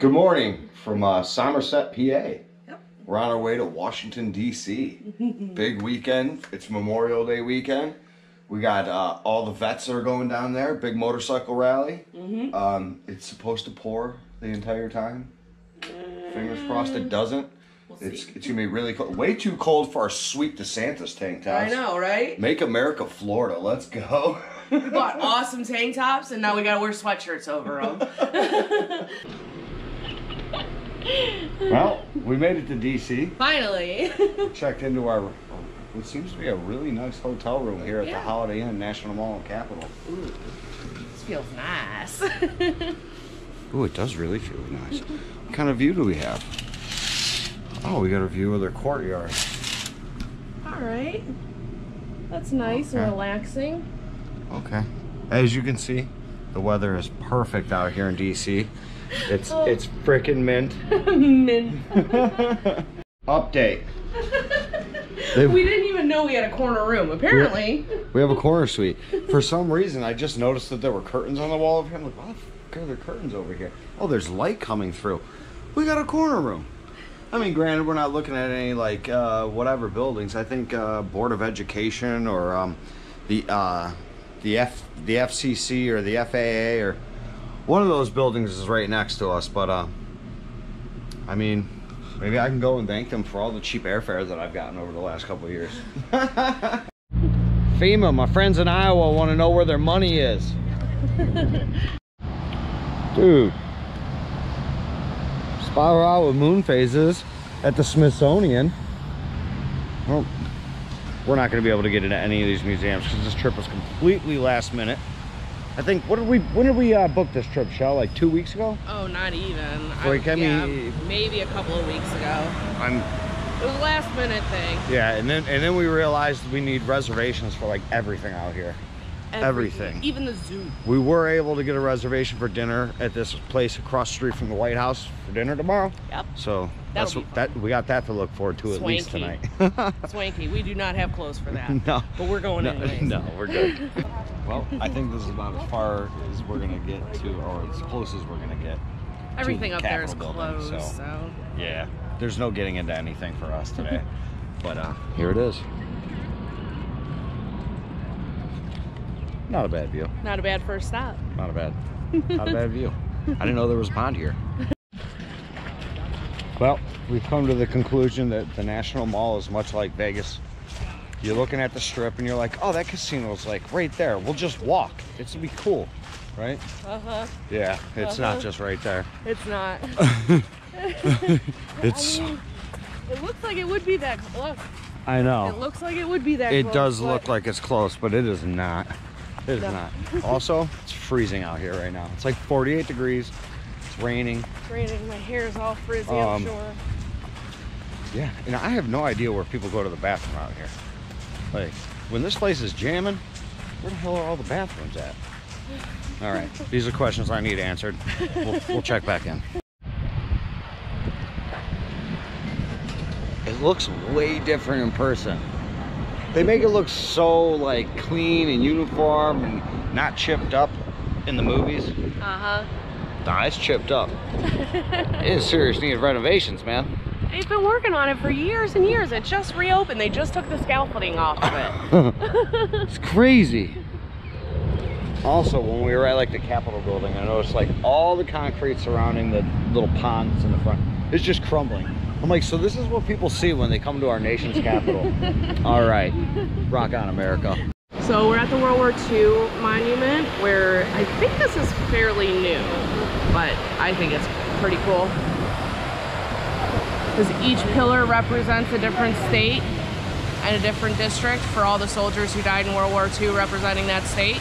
Good morning from uh, Somerset, PA. Yep. We're on our way to Washington, D.C. Big weekend. It's Memorial Day weekend. We got uh, all the vets that are going down there. Big motorcycle rally. Mm-hmm. Um, it's supposed to pour the entire time. Fingers crossed it doesn't. We'll It's see. it's gonna be really cold. Way too cold for our sweet DeSantis tank tops. I know, right? Make America Florida. Let's go. We bought awesome tank tops, and now we gotta wear sweatshirts over them. well, we made it to D.C. Finally. checked into our what seems to be a really nice hotel room here at the Holiday Inn National Mall and Capitol. Ooh, this feels nice. Ooh, it does really feel nice. what kind of view do we have? Oh, we got a view of their courtyard. All right. That's nice and relaxing. Okay. As you can see, the weather is perfect out here in DC. It's Oh. it's freaking mint. Min. Update. They- we didn't even know we had a corner room. Apparently. We have a corner suite. For some reason, I just noticed that there were curtains on the wall over here. I'm like, why the fuck are there curtains over here? Oh, there's light coming through. We got a corner room. I mean, granted, we're not looking at any like uh, whatever buildings. I think uh, Board of Education or um, the uh, the F the FCC or the FAA or one of those buildings is right next to us. But uh, I mean, maybe I can go and thank them for all the cheap airfare that I've gotten over the last couple of years. FEMA, my friends in Iowa want to know where their money is. Dude. Spiral out with moon phases at the Smithsonian. Well, we're not going to be able to get into any of these museums because this trip was completely last minute. I think, what did we, when did we uh, book this trip, Shell? Like two weeks ago? Oh, not even. Like, I yeah, mean- maybe a couple of weeks ago. I'm, It was a last minute thing. yeah, and then, and then we realized we need reservations for like everything out here. Everything. Even the zoo. We were able to get a reservation for dinner at this place across the street from the White House for dinner tomorrow. Yep. So that's That'll be what that we got that to look forward to at least tonight. Swanky. We do not have clothes for that. no, But we're going no, anyways. no, we're good. well, I think this is about as far as we're gonna get to, or as close as we're gonna get. Everything the up there is Capitol building, closed, so- so. Yeah, there's no getting into anything for us today. but uh, here it is. Not a bad view. Not a bad first stop. Not a bad, not a bad view. I didn't know there was a pond here. Well, we've come to the conclusion that the National Mall is much like Vegas. You're looking at the strip and you're like, oh, that casino's like right there. We'll just walk. It's gonna be cool, right? Uh huh. Yeah, it's not Uh-huh. just right there. It's not. It's, I mean, it looks like it would be that. Look, I know. it looks like it would be that. It close, does look like it's close, but it is not. It is No. not. Also, it's freezing out here right now. It's like 48 degrees. It's raining. it's raining. My hair is all frizzy. Um, I'm sure. Yeah, and I have no idea where people go to the bathroom out here. Like, when this place is jamming, where the hell are all the bathrooms at? All right, these are questions I need answered. We'll, we'll check back in. It looks way different in person. They make it look so like clean and uniform and not chipped up in the movies. Uh huh. Nah, it's chipped up. it is serious need of renovations, man. They've been working on it for years and years. It just reopened. They just took the scaffolding off of it. It's crazy. Also, when we were at like the Capitol building, I noticed like all the concrete surrounding the little ponds in the front is just crumbling. I'm like, so this is what people see when they come to our nation's capital. all right, rock on, America. So we're at the World War II monument where I think this is fairly new, but I think it's pretty cool. Because each pillar represents a different state and a different district for all the soldiers who died in World War II representing that state.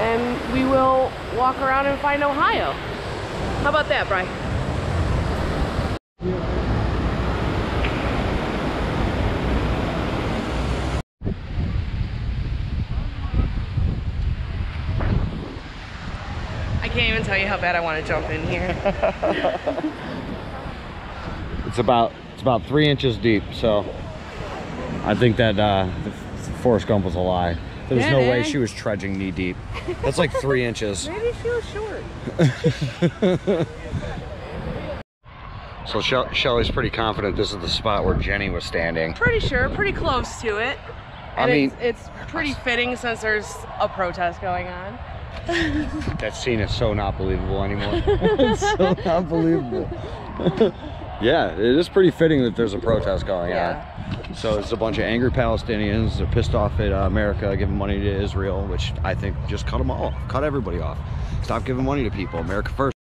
And we will walk around and find Ohio. How about that, Bri? Tell you how bad I want to jump in here. It's about it's about three inches deep, so I think that uh, Forrest Gump was a lie. There's Yeah, no way she was trudging knee deep. That's like three inches. Maybe she was short. So Shel- Shelly's pretty confident this is the spot where Jenny was standing. Pretty sure, pretty close to it. I And mean- it's, it's pretty fitting since there's a protest going on. That scene is so not believable anymore. it's so not believable. yeah, it is pretty fitting that there's a protest going Yeah. on. So it's a bunch of angry Palestinians. They're pissed off at uh, America giving money to Israel, which I think just cut them all off. Cut everybody off. Stop giving money to people. America first.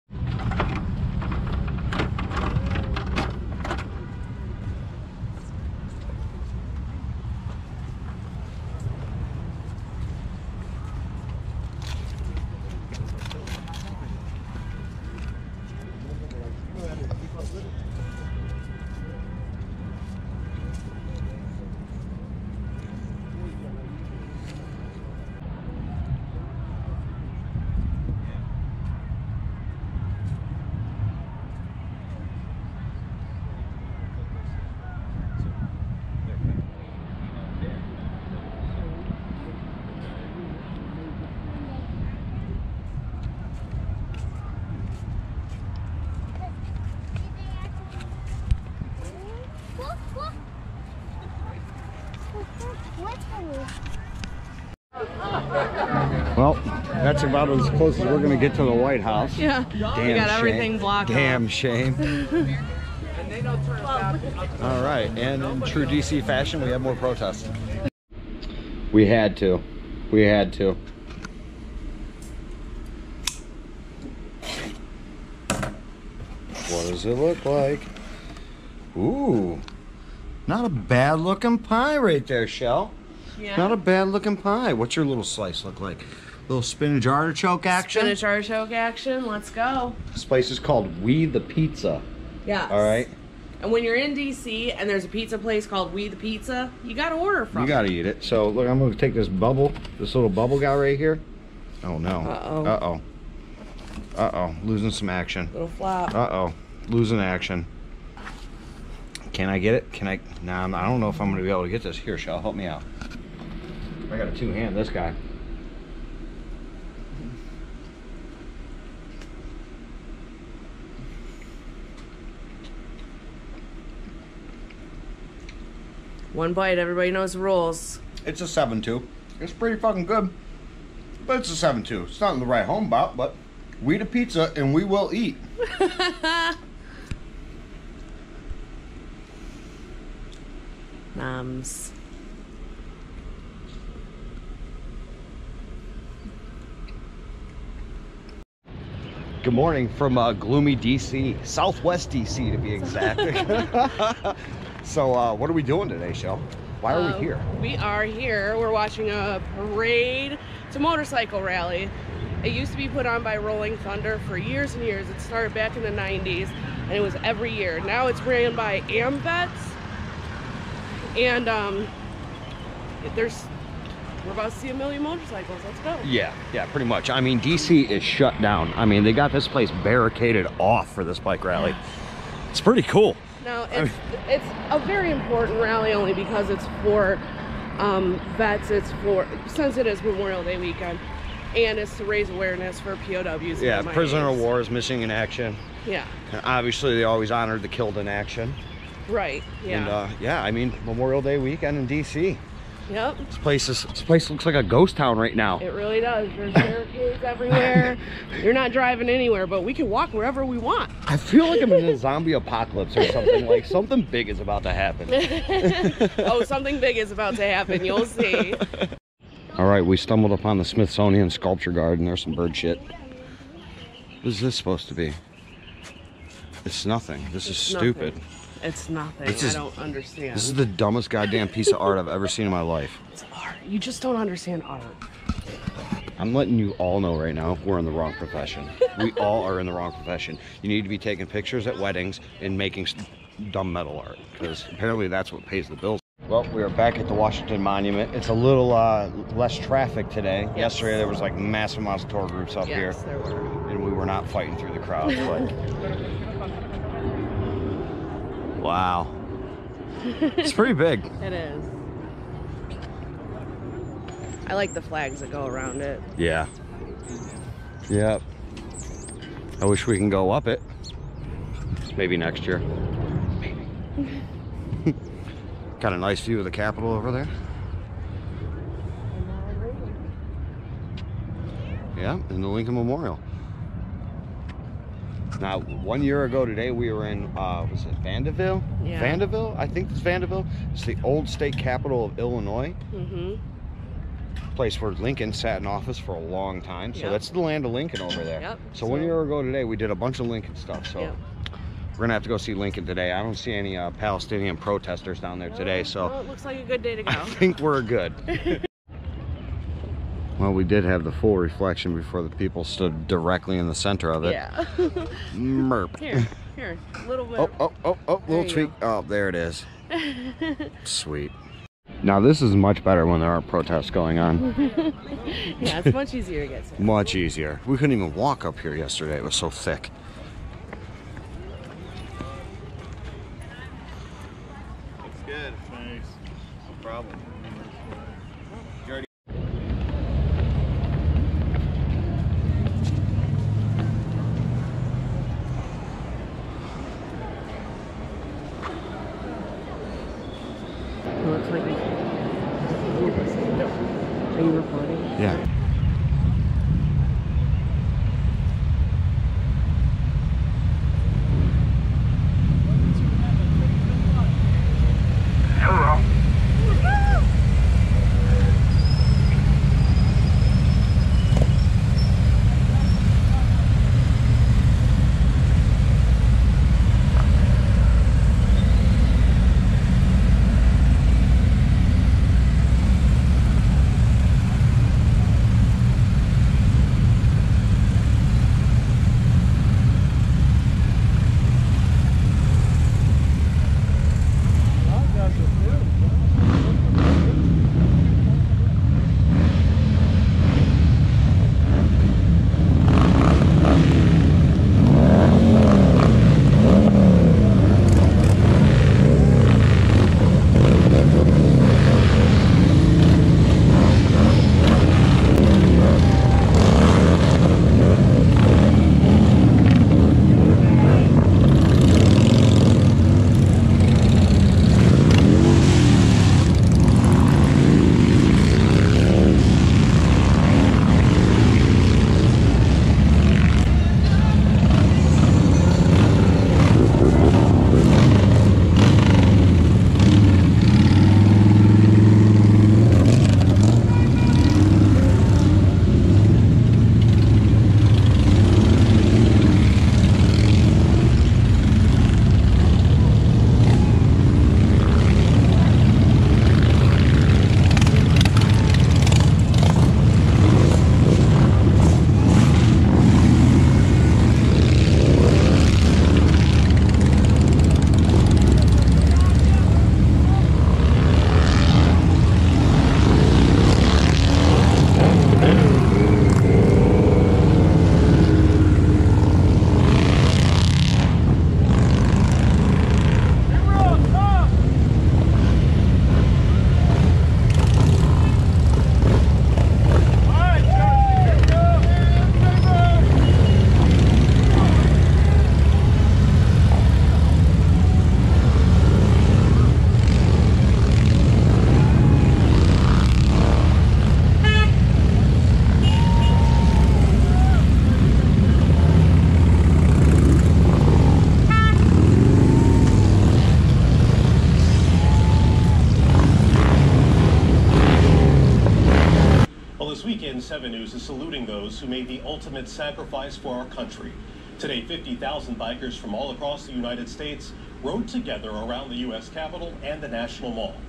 Well, that's about as close as we're going to get to the White House. Yeah. Damn we got shame. everything blocked Damn off. shame. All right, and in true DC fashion, we have more protests. We had to. We had to. What does it look like? Ooh, not a bad looking pie right there, Shell. Yeah. Not a bad looking pie. What's your little slice look like? Little spinach artichoke action. Spinach artichoke action. Let's go. This place is called We the Pizza. Yeah. All right, And when you're in DC and there's a pizza place called We the Pizza, you gotta order from. you gotta eat it. So look, I'm gonna take this bubble, this little bubble guy right here. Oh no. Uh-oh. Uh oh. Uh oh. Losing some action. Little flop. Uh oh. Losing action. Can I get it? Can I? Nah, I'm- I don't know if I'm gonna be able to get this. Here, Shell, help me out. I got a two hand. This guy. One bite. Everybody knows the rules. It's a 7-2. It's pretty fucking good. But it's a 7-2. It's not in the right home about, but we the pizza and we will eat. Nums. Good morning from uh, gloomy DC, Southwest DC to be exact. so, uh, what are we doing today, Shell? Why are Uh, we here? We are here. We're watching a parade. It's a motorcycle rally. It used to be put on by Rolling Thunder for years and years. It started back in the 90s and it was every year. Now it's ran by AMVETS. And um, there's, we're about to see a million motorcycles. Let's go. Yeah, yeah, pretty much. I mean, DC is shut down. I mean, they got this place barricaded off for this bike rally. It's pretty cool. No, it's it's a very important rally only because it's for um, vets. It's for since it is Memorial Day weekend, and it's to raise awareness for POWs. Yeah, prisoner of war is missing in action. Yeah, And obviously, they always honor the killed in action. right. Yeah. And uh, yeah, I mean, Memorial Day weekend in DC. Yep. This place is this place looks like a ghost town right now. It really does. There's barricades everywhere. You're not driving anywhere, but we can walk wherever we want. I feel like I'm in a zombie apocalypse or something. Like something big is about to happen. oh, something big is about to happen. You'll see. All right, we stumbled upon the Smithsonian Sculpture Garden. There's some bird shit. What is this supposed to be? It's nothing. This is It's stupid. nothing. It's nothing. This is- I don't understand. This is the dumbest goddamn piece of art I've ever seen in my life. It's art. You just don't understand art. I'm letting you all know right now we're in the wrong profession. We all are in the wrong profession. You need to be taking pictures at weddings and making dumb metal art because apparently that's what pays the bills. Well, we are back at the Washington Monument. It's a little uh, less traffic today. Yes. Yesterday there was like massive amounts of tour groups up here, Yes, there were. and we were not fighting through the crowd. But wow, it's pretty big. It is. I like the flags that go around it. Yeah. Yep. I wish we can go up it. Maybe next year. Got a nice view of the Capitol over there. Yeah, and the Lincoln Memorial. Now, one year ago today, we were in, uh, was it Vanderbilt? Yeah. Vanderbilt? I think it's Vanderbilt. It's the old state capital of Illinois Mm-hmm. place where Lincoln sat in office for a long time. So Yep. that's the land of Lincoln over there. Yep. So, one year ago today, we did a bunch of Lincoln stuff. So Yep. we're gonna have to go see Lincoln today. I don't see any uh, Palestinian protesters down there today, Well, so it looks like a good day to go. I think we're good. well, we did have the full reflection before the people stood directly in the center of it. yeah. Merp. here, here, a little oh, bit. Oh, oh, oh, oh, There little tweak. Oh, there it is. Sweet. Now this is much better when there aren't protests going on. yeah, it's much easier to get to. Much easier. We couldn't even walk up here yesterday. It was so thick. Who made the ultimate sacrifice for our country. Today, 50,000 bikers from all across the United States rode together around the U.S. Capitol and the National Mall.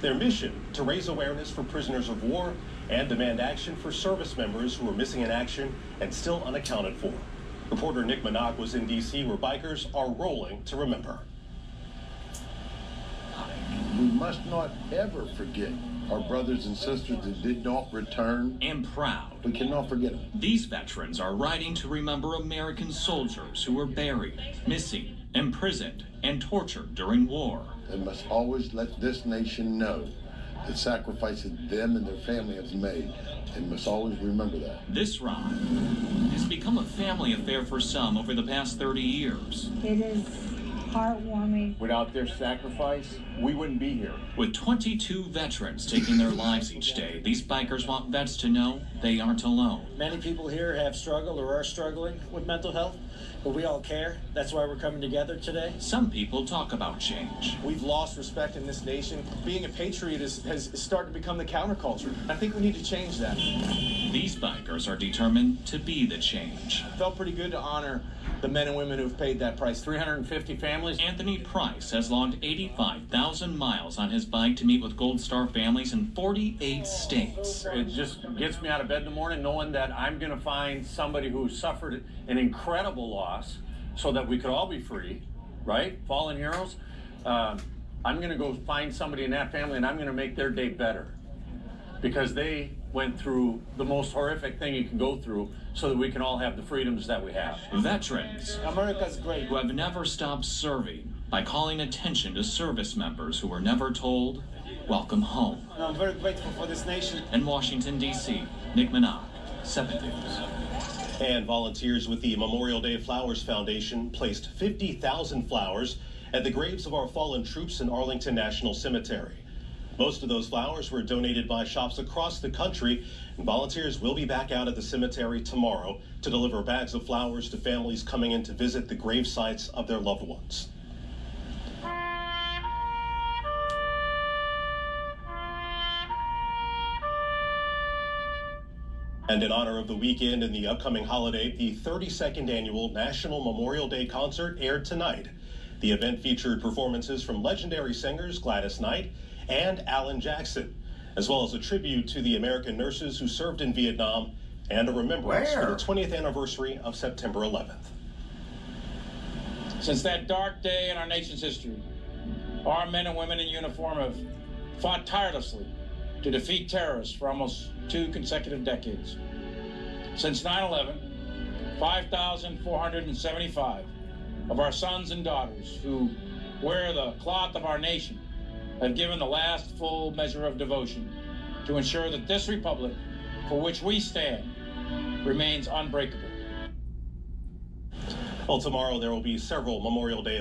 Their mission to raise awareness for prisoners of war and demand action for service members who are missing in action and still unaccounted for. Reporter Nick Minock was in D.C., where bikers are rolling to remember. We must not ever forget our brothers and sisters that did not return. and proud. We cannot forget them. These veterans are riding to remember American soldiers who were buried, missing, imprisoned, and tortured during war. and must always let this nation know the sacrifices them and their family have made, and must always remember that. This ride has become a family affair for some over the past 30 years. It is heartwarming. Without their sacrifice, we wouldn't be here. With 22 veterans taking their lives each day, these bikers want vets to know they aren't alone. Many people here have struggled or are struggling with mental health, but we all care. That's why we're coming together today. Some people talk about change. We've lost respect in this nation. Being a patriot is, has started to become the counterculture. I think we need to change that. These bikers are determined to be the change. It felt pretty good to honor the men and women who've paid that price. 350 families. Anthony Price has logged 85,000 miles on his bike to meet with Gold Star families in 48 states. It just gets me out of bed in the morning knowing that I'm going to find somebody who suffered an incredible loss so that we could all be free, right? Fallen heroes. Um, I'm going to go find somebody in that family and I'm going to make their day better because they went through the most horrific thing you can go through so that we can all have the freedoms that we have. Veterans America's great. who have never stopped serving by calling attention to service members who were never told, welcome home. And I'm very grateful for this nation. In Washington, D.C., Nick Minock, 7 News. And volunteers with the Memorial Day Flowers Foundation placed 50,000 flowers at the graves of our fallen troops in Arlington National Cemetery. Most of those flowers were donated by shops across the country, and volunteers will be back out at the cemetery tomorrow to deliver bags of flowers to families coming in to visit the grave sites of their loved ones. And in honor of the weekend and the upcoming holiday, the 32nd annual National Memorial Day concert aired tonight. The event featured performances from legendary singers Gladys Knight and Alan Jackson, as well as a tribute to the American nurses who served in Vietnam and a remembrance Where? for the 20th anniversary of September 11th. Since that dark day in our nation's history, our men and women in uniform have fought tirelessly to defeat terrorists for almost two consecutive decades. Since 9 11, 5,475 of our sons and daughters who wear the cloth of our nation have given the last full measure of devotion to ensure that this republic for which we stand remains unbreakable. Well, tomorrow there will be several Memorial Day